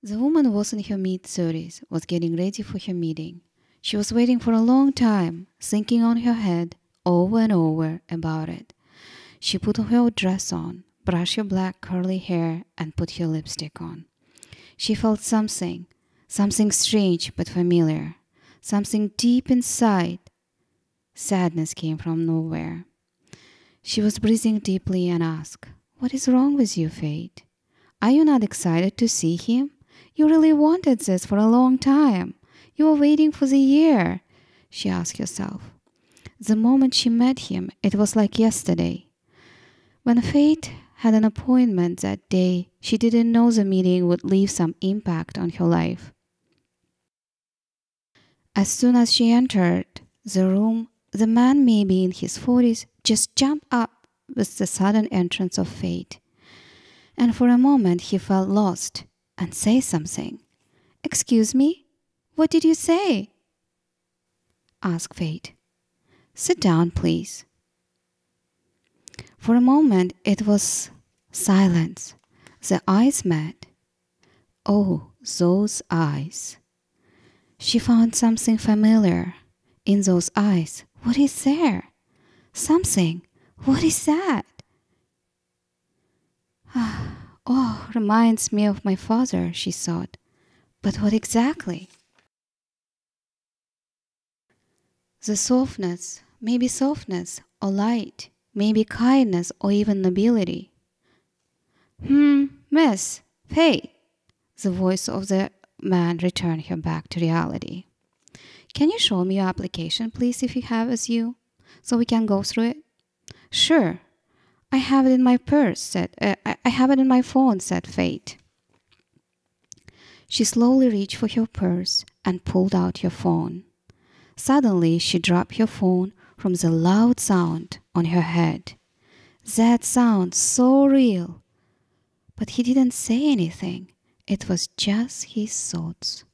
The woman was in her mid thirties, was getting ready for her meeting. She was waiting for a long time, thinking on her head over and over about it. She put her dress on, brushed her black curly hair, and put her lipstick on. She felt something, something strange but familiar, something deep inside. Sadness came from nowhere. She was breathing deeply and asked, What is wrong with you, Fate? Are you not excited to see him? You really wanted this for a long time. You were waiting for the year, she asked herself. The moment she met him, it was like yesterday. When fate had an appointment that day, she didn't know the meeting would leave some impact on her life. As soon as she entered the room, the man, maybe in his 40s, just jumped up with the sudden entrance of fate. And for a moment he felt lost and say something. Excuse me? What did you say? asked Fate. Sit down, please. For a moment it was silence. The eyes met. Oh, those eyes. She found something familiar in those eyes. What is there? Something. What is that? oh, reminds me of my father, she thought. But what exactly? The softness, maybe softness or light, maybe kindness or even nobility. Hmm, miss, hey! The voice of the man returned her back to reality. Can you show me your application, please, if you have as you, so we can go through it? Sure. I have it in my purse, said uh, I have it in my phone, said Fate. She slowly reached for her purse and pulled out her phone. Suddenly, she dropped her phone from the loud sound on her head. That sound so real. But he didn't say anything. It was just his thoughts.